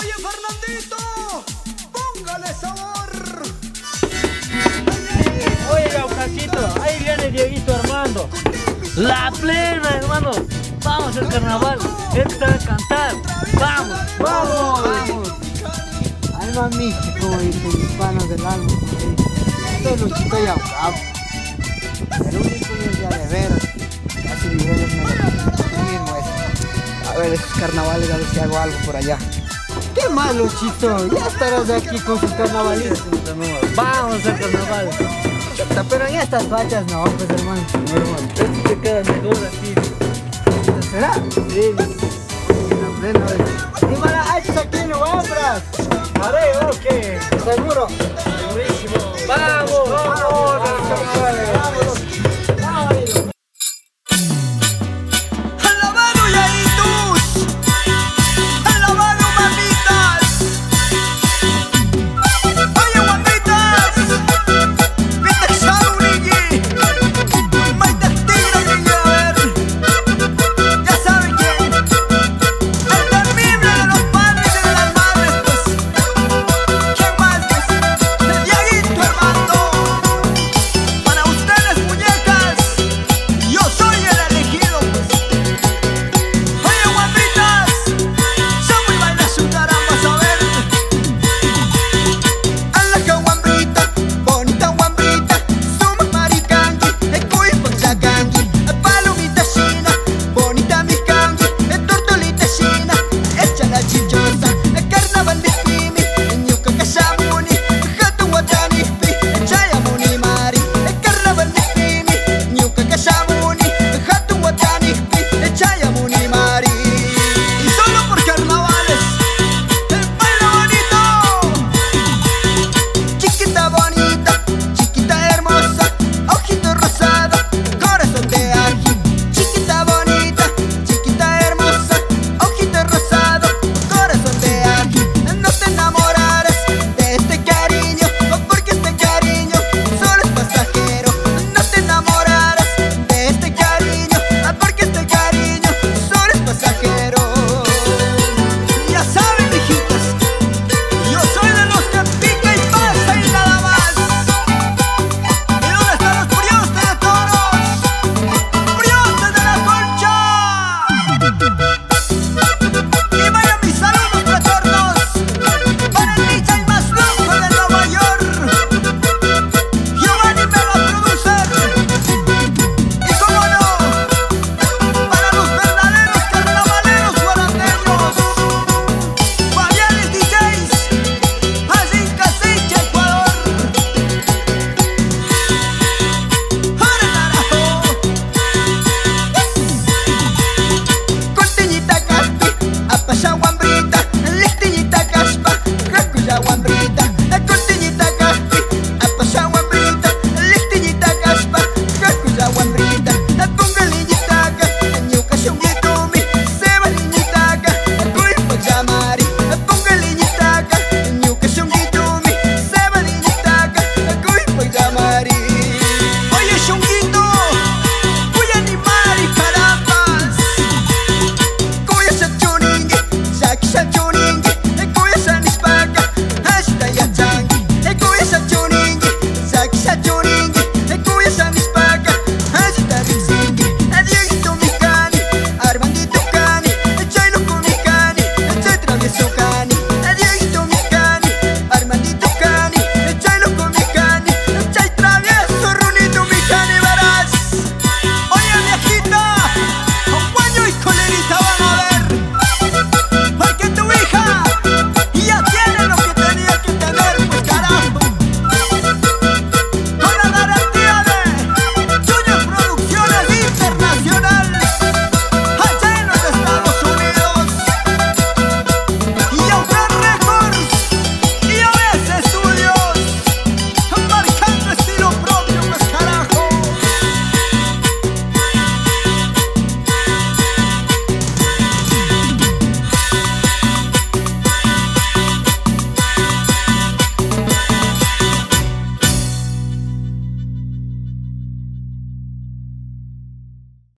Oye, Fernandito, póngale sabor. Oye, Gaucachito, ahí viene Dieguito Armando. La plena, hermano. Vamos al carnaval. Él te va a cantar. Vamos, vamos, vamos. Mami, como dicen mis panas del álbum. Esto es Luchito y Abraham. El único y el día de veras. Así niveles me lo mismo es. A ver, esos carnavales, a ver si hago algo por allá. ¿Qué más, Luchito? Ya estarás aquí con sus carnavalitos. Vamos al carnaval. Chuta, Pero en estas fachas no, pues hermano. No, hermano, esto te queda mejor así. ¿Será? Sí. La plena, ¿ves? Dímala, ¿haces aquí no abras? Haré, ¿o qué? Seguro.